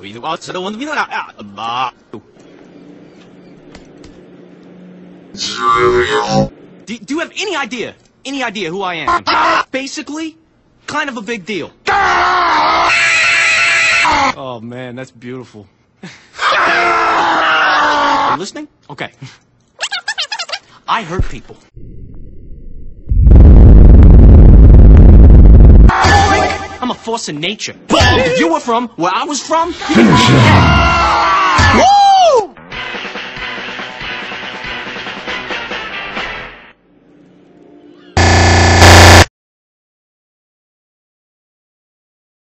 Do the. Ah, do, do you have any idea, any idea who I am? Basically, kind of a big deal. Oh man, that's beautiful. you listening? Okay. I hurt people. Force of nature. If you were from where I was from,